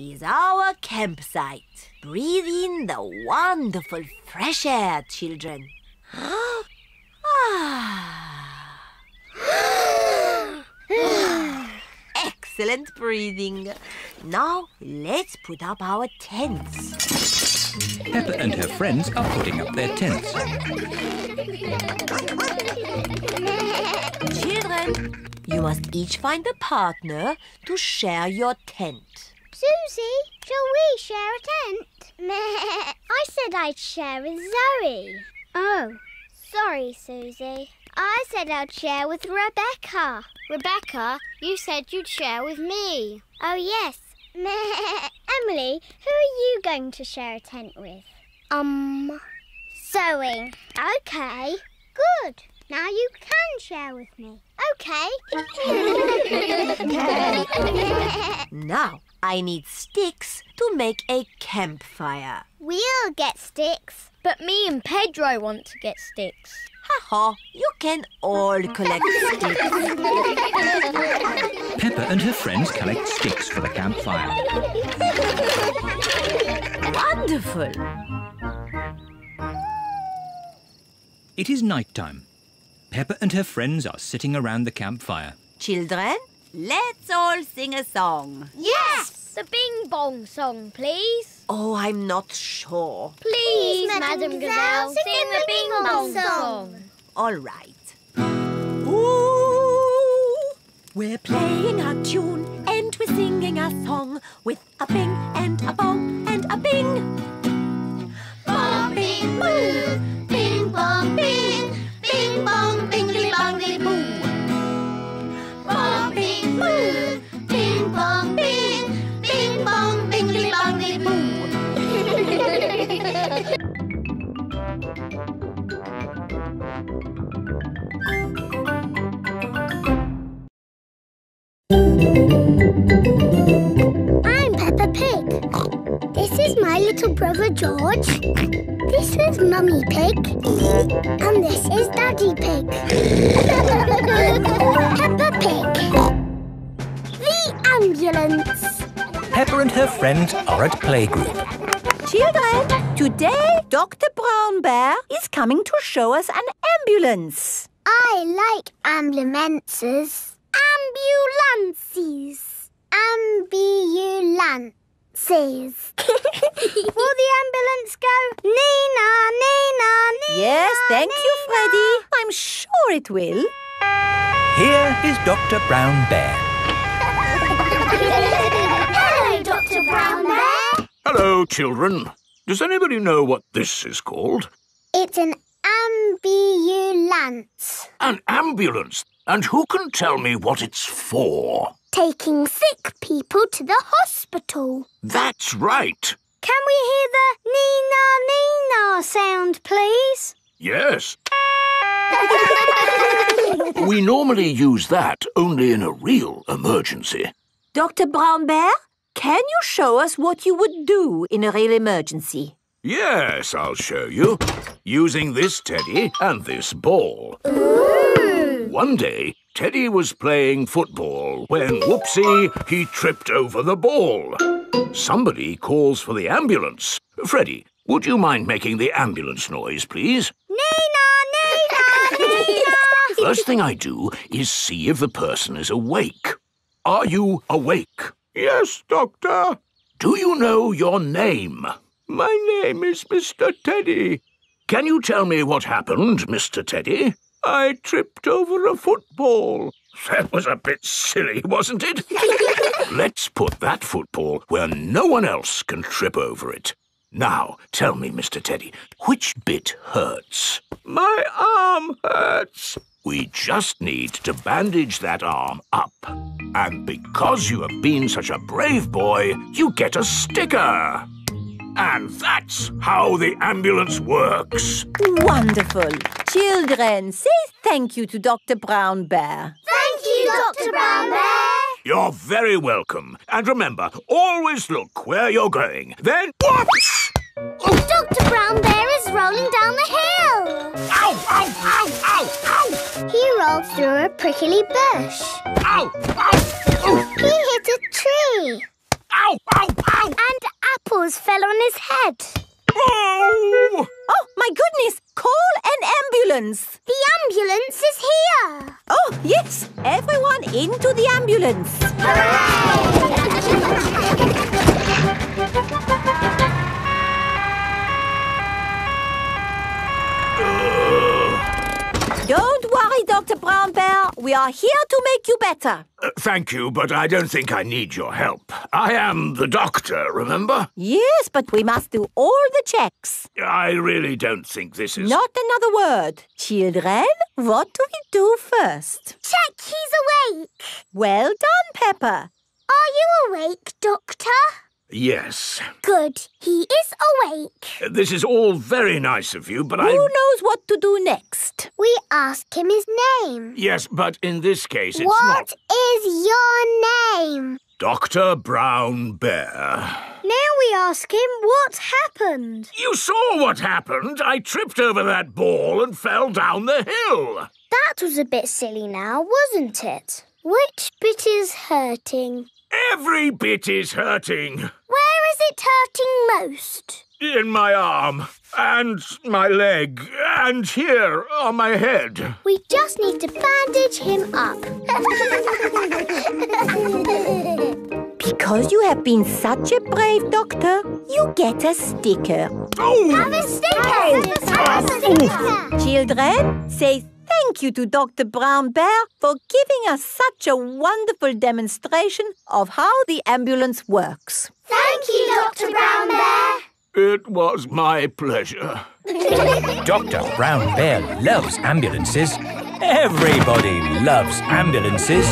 is our campsite. Breathe in the wonderful fresh air, children. Excellent breathing. Now let's put up our tents. Peppa and her friends are putting up their tents. Children, you must each find a partner to share your tent. Susie, shall we share a tent? I said I'd share with Zoe. Oh, sorry, Susie. I said I'd share with Rebecca. Rebecca, you said you'd share with me. Oh, yes. Emily, who are you going to share a tent with? Um, Zoe. Okay, good. Now you can share with me. Okay. Now I need sticks to make a campfire. we'll get sticks. But me and Pedro want to get sticks. Ha ha, you can all collect sticks. Peppa and her friends collect sticks for the campfire. Wonderful. It is night time. Peppa and her friends are sitting around the campfire. Children, let's all sing a song. Yes! The Bing Bong song, please. Oh, I'm not sure. Please, Madam Madam Gazelle, Gazelle, sing sing the the Bing Bing Bong Bong song. song. All right. Ooh, we're playing a tune and we're singing a song with a bing and a bong and a bing. Bong, bing, little brother George. This is Mummy Pig. And this is Daddy Pig. Peppa Pig. The ambulance. Peppa and her friends are at playgroup. Children, today Dr. Brown Bear is coming to show us an ambulance. I like ambulances. Ambulances. Ambulances. Will the ambulance go Nina, Nina, Nina? Yes, thank you, Freddy. I'm sure it will. Here is Dr. Brown Bear. Hello, Dr. Brown Bear. Hello, children. Does anybody know what this is called? It's an ambulance. An ambulance. And who can tell me what it's for? Taking sick people to the hospital. That's right. Can we hear the Nina Nina sound, please? Yes. We normally use that only in a real emergency. Dr. Brown Bear, can you show us what you would do in a real emergency? Yes, I'll show you. Using this teddy and this ball. One day, Teddy was playing football when, whoopsie, he tripped over the ball. Somebody calls for the ambulance. Freddy, would you mind making the ambulance noise, please? Nina, Nina, Nina. First thing I do is see if the person is awake. Are you awake? Yes, Doctor. Do you know your name? My name is Mr. Teddy. Can you tell me what happened, Mr. Teddy? I tripped over a football. That was a bit silly, wasn't it? Let's put that football where no one else can trip over it. Now, tell me, Mr. Teddy, which bit hurts? My arm hurts. We just need to bandage that arm up. And because you have been such a brave boy, you get a sticker. And that's how the ambulance works. Wonderful. Children, say thank you to Dr. Brown Bear. Thank you, Dr. Brown Bear. You're very welcome. And remember, always look where you're going. Then, whoops! Dr. Brown Bear is rolling down the hill. Ow, ow, ow, ow, ow! He rolled through a prickly bush. Ow, ow, ow, He hit a tree. ow, ow, ow! And apples fell on his head. Oh! Oh, my goodness! Call an ambulance! The ambulance is here. Oh, yes! Everyone into the ambulance! Don't worry, Dr. Brown Bear. We are here to make you better. Uh, thank you, but I don't think I need your help. I am the doctor, remember? Yes, but we must do all the checks. I really don't think this is. Not another word. Children, what do we do first? Check he's awake. Well done, Peppa. Are you awake, Doctor? Yes. Good. He is awake. This is all very nice of you, but Who I. Who knows what to do next? We ask him his name. Yes, but in this case, it's What not. is your name? Dr. Brown Bear. Now we ask him what happened. You saw what happened. I tripped over that ball and fell down the hill. That was a bit silly now, wasn't it? Which bit is hurting? Every bit is hurting. Where is it hurting most? In my arm, and my leg, and here on my head. We just need to bandage him up. Because you have been such a brave doctor, you get a sticker. Oh! Have a sticker! Oh! Have a sticker! Children, say thank you to Dr. Brown Bear for giving us such a wonderful demonstration of how the ambulance works. Thank you, Dr. Brown Bear. It was my pleasure. Dr. Brown Bear loves ambulances. Everybody loves ambulances.